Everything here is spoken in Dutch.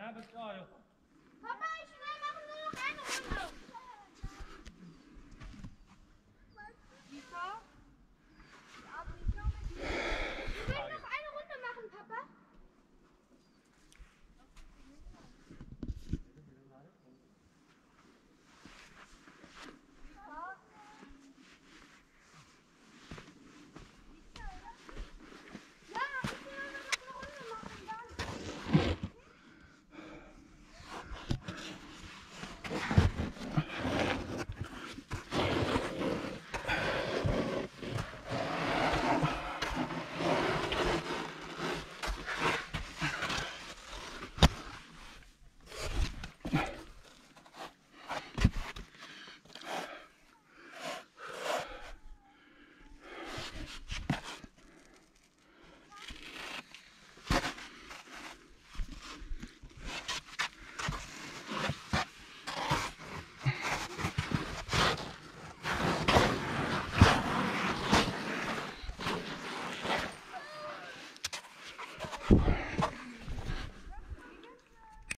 Na bist du auch. Papa, ich Whew.